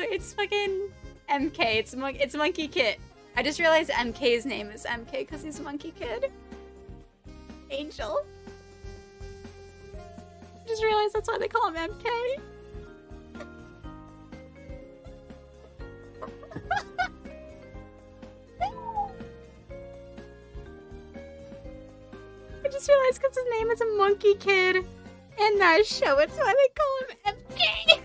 It's fucking MK. It's mon it's Monkie Kid. I just realized MK's name is MK because he's Monkie Kid. Angel. I just realized that's why they call him MK. I just realized because his name is a Monkie Kid in that show. It's why they call him MK.